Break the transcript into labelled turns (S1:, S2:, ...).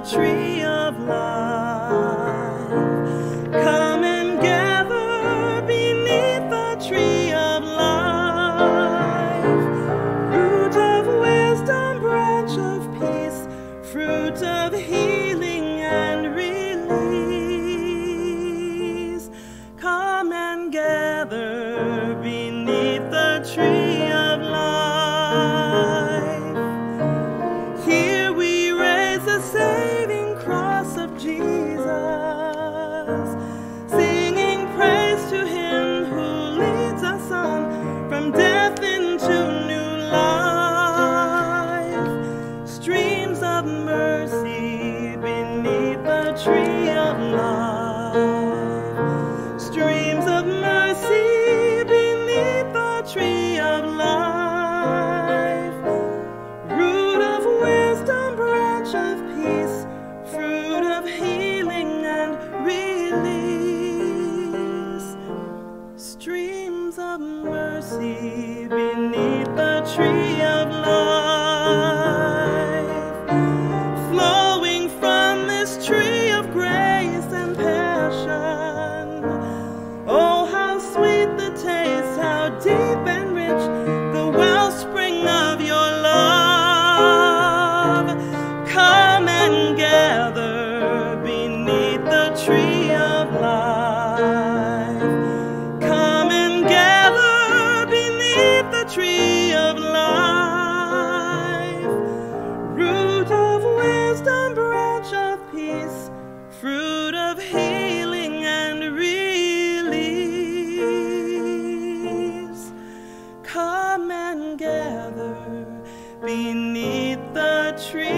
S1: tree of life. Come and gather beneath the tree of life. Fruit of wisdom, branch of peace, fruit of healing and release. Come and gather beneath the tree. Release, streams of mercy beneath the tree of life, come and gather beneath the tree.